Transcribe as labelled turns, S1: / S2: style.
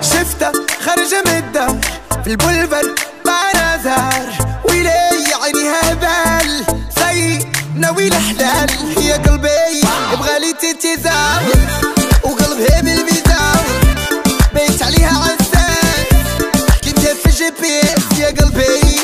S1: شفته خارجة من الدار في البولفر مع زهر ولي عيني هبال سي ناوي الحلال. يا قلبي يبغى لي تتزار وقلبي بالميزان. بيت عليها عساس كنت في جبيت يا قلبي